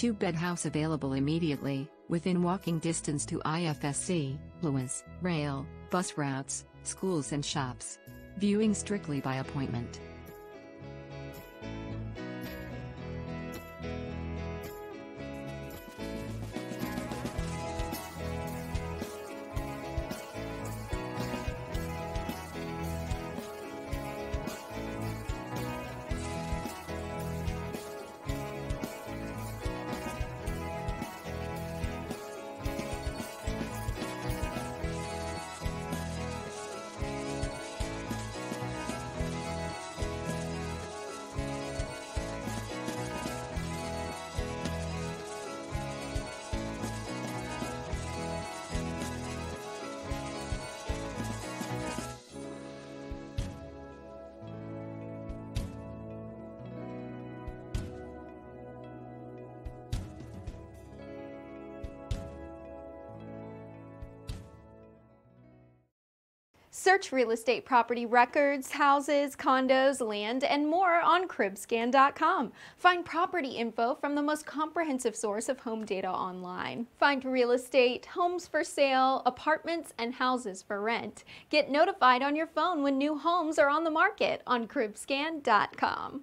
Two bed house available immediately, within walking distance to IFSC, Luas, rail, bus routes, schools, and shops. Viewing strictly by appointment. Search real estate property records, houses, condos, land, and more on cribscan.com. Find property info from the most comprehensive source of home data online. Find real estate, homes for sale, apartments, and houses for rent. Get notified on your phone when new homes are on the market on cribscan.com.